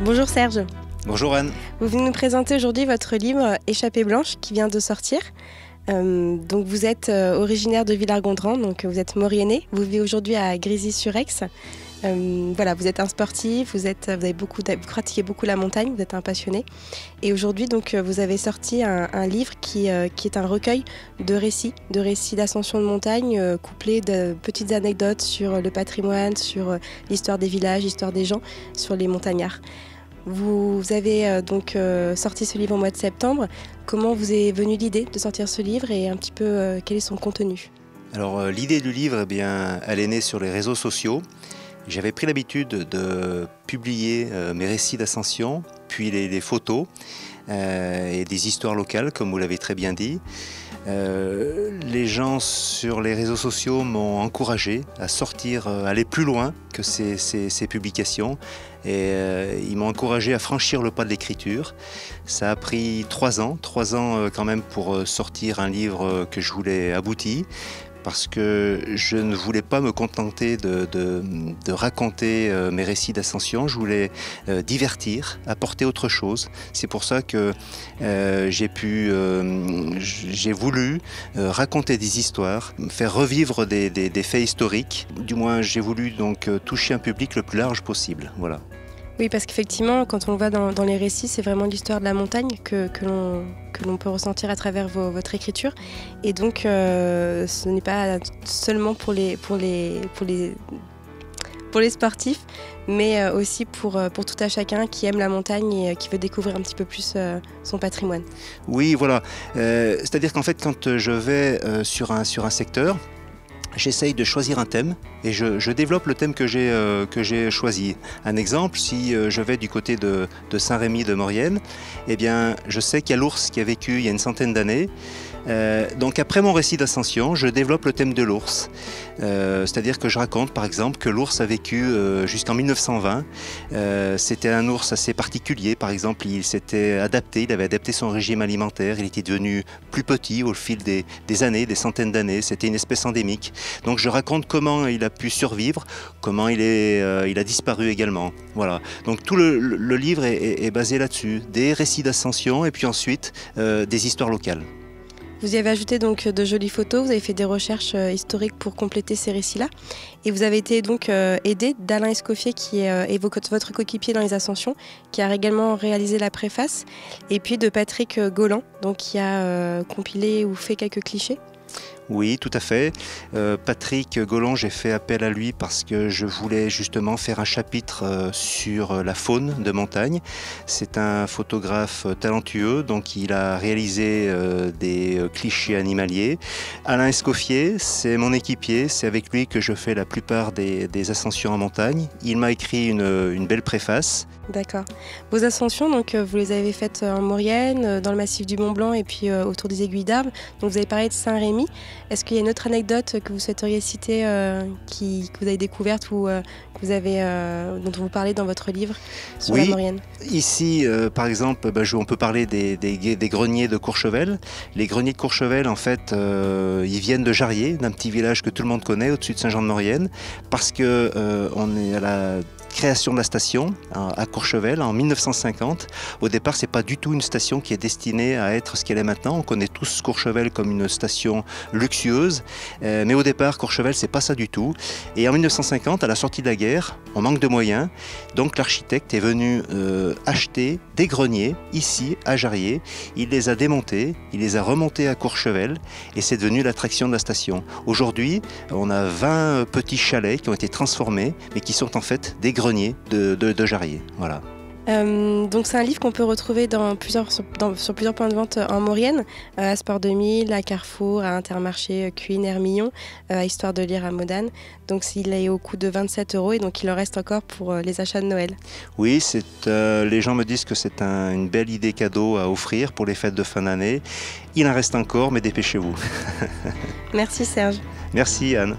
Bonjour Serge. Bonjour Anne. Vous venez nous présenter aujourd'hui votre livre Échappée blanche qui vient de sortir. Euh, donc vous êtes euh, originaire de Villard-Gondran, donc vous êtes mauriennais. Vous vivez aujourd'hui à Grésy-sur-Aix. Euh, voilà, vous êtes un sportif, vous, avez beaucoup, pratiquez beaucoup la montagne, vous êtes un passionné. Et aujourd'hui, donc, vous avez sorti un, livre qui, qui, est un recueil de récits, de récits d'ascension de montagne, couplés de petites anecdotes sur le patrimoine, sur l'histoire des villages, l'histoire des gens, sur les montagnards. Vous avez euh, donc euh, sorti ce livre au mois de septembre. Comment vous est venue l'idée de sortir ce livre et un petit peu euh, quel est son contenu? Alors l'idée du livre, eh bien, elle est née sur les réseaux sociaux. J'avais pris l'habitude de publier mes récits d'ascension, puis les, photos et des histoires locales, comme vous l'avez très bien dit. les gens sur les réseaux sociaux m'ont encouragé à sortir, à aller plus loin que ces, publications, et euh, ils m'ont encouragé à franchir le pas de l'écriture. Ça a pris trois ans, trois ans euh, quand même pour euh, sortir un livre que je voulais abouti parce que je ne voulais pas me contenter de, raconter mes récits d'ascension, je voulais divertir, apporter autre chose. C'est pour ça que j'ai pu, j'ai voulu raconter des histoires, faire revivre des, des faits historiques. Du moins, j'ai voulu donc toucher un public le plus large possible. Voilà. Oui, parce qu'effectivement, quand on le voit dans, les récits, c'est vraiment l'histoire de la montagne que, que l'on peut ressentir à travers votre écriture. Et donc, euh, ce n'est pas seulement pour les, pour les, pour les, pour les sportifs, mais euh, aussi pour, euh, pour tout à chacun qui aime la montagne et qui veut découvrir un petit peu plus son patrimoine. Oui, voilà. C'est-à-dire qu'en fait, quand je vais sur, un, sur un secteur, j'essaye de choisir un thème et je, développe le thème que j'ai euh, choisi. Un exemple, si euh, je vais du côté de, Saint-Rémy de Maurienne, eh bien, je sais qu'il y a l'ours qui a vécu il y a une centaine d'années euh, donc après mon récit d'ascension, je développe le thème de l'ours. Euh, c'est-à-dire que je raconte par exemple que l'ours a vécu euh, jusqu'en 1920. C'était un ours assez particulier, par exemple, il s'était adapté, il avait adapté son régime alimentaire, il était devenu plus petit au fil des, années, des centaines d'années. C'était une espèce endémique. Donc je raconte comment il a pu survivre, comment il, a disparu également. Voilà. Donc tout le, livre est basé là-dessus, des récits d'ascension et puis ensuite des histoires locales. Vous y avez ajouté donc de jolies photos, vous avez fait des recherches euh, historiques pour compléter ces récits-là. Et vous avez été donc euh, aidé d'Alain Escoffier, qui est, euh, votre coéquipier dans les Ascensions, qui a également réalisé la préface, et puis de Patrick donc, qui a compilé ou fait quelques clichés. Oui, tout à fait. Euh, Patrick Golan, j'ai fait appel à lui parce que je voulais justement faire un chapitre euh, sur la faune de montagne. C'est un photographe talentueux, donc il a réalisé euh, des clichés animaliers. Alain Escoffier, c'est mon équipier, c'est avec lui que je fais la plupart des, ascensions en montagne. Il m'a écrit une, belle préface. D'accord. Vos ascensions, donc vous les avez faites en Maurienne, dans le massif du Mont Blanc et puis autour des aiguilles d'arbres. Donc vous avez parlé de Saint-Rémy. Est-ce qu'il y a une autre anecdote que vous souhaiteriez citer, euh, qui, que vous avez découverte ou euh, que vous avez, euh, dont vous parlez dans votre livre sur la Maurienne? Ici, par exemple, bah, on peut parler des, des, greniers de Courchevel. Les greniers de Courchevel, en fait, ils viennent de Jarrier, d'un petit village que tout le monde connaît au-dessus de Saint-Jean-de-Maurienne, parce que on est à la création de la station à Courchevel en 1950. Au départ, c'est pas du tout une station qui est destinée à être ce qu'elle est maintenant. On connaît tous Courchevel comme une station luxueuse, euh, mais au départ, Courchevel, c'est pas ça du tout. Et en 1950, à la sortie de la guerre, on manque de moyens, donc l'architecte est venu euh, acheter des greniers ici à Jarrier. Il les a démontés, il les a remontés à Courchevel, et c'est devenu l'attraction de la station. Aujourd'hui, on a 20 petits chalets qui ont été transformés, mais qui sont en fait des greniers de, de, Jarrier. Voilà. Euh, donc c'est un livre qu'on peut retrouver dans plusieurs, sur, plusieurs points de vente en Maurienne, euh, à Sport 2000, à Carrefour, à Intermarché, Cuine, Hermillon, euh, à Histoire de lire à Modane. Donc il est au coût de 27 euros et donc il en reste encore pour les achats de Noël. Oui, c'est, les gens me disent que c'est une belle idée cadeau à offrir pour les fêtes de fin d'année. Il en reste encore, mais dépêchez-vous. Merci Serge. Merci Anne.